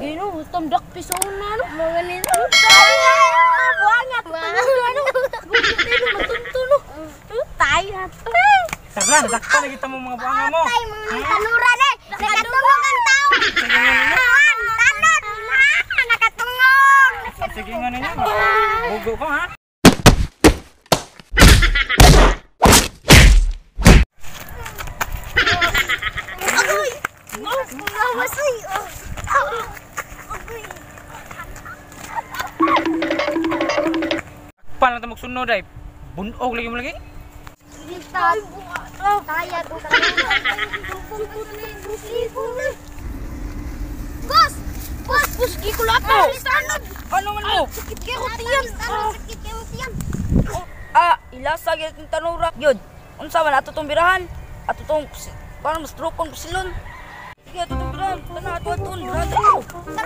gino, tondak piso na no. Mga nito. Bangat, ano. Gino, matunto no. Tayo to. Tara, nasaktan na kita mo mga buanga mo. Ay, mga tanuran eh. Nakatungog ang tao. Tanan. Ah, Nakatungog. Sige nga ninyo. Bugo ko ha. Agoy. Nawasay. Paano na magsunod ay? Bunog lagi lagi? Listat. Kaya Bos! Bos! Bos! Ako! Listanod! Ano man mo? Sakit! Ah, ilasa gyud ng tanura. Gyud. Unsa man ato tong birahan? Ato tong para mas trokon ko silon. Sige, ato tong birahan. Kana ato ato birahan tayo. Tara!